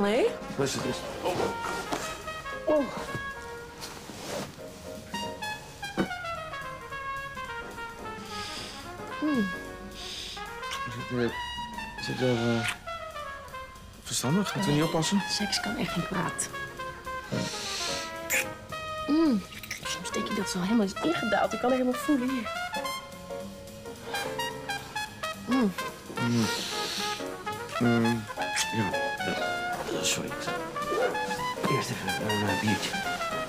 Nee? Rustig, rustig. Oh. Is het, eh, is het wel eh, verstandig? Gaat we niet oppassen? Seks kan echt niet kwaad. Mm. Soms denk ik dat ze al helemaal is ingedaald. Ik kan het helemaal voelen hier. Ja. Eh, Sorry. swings. Here's the beauty.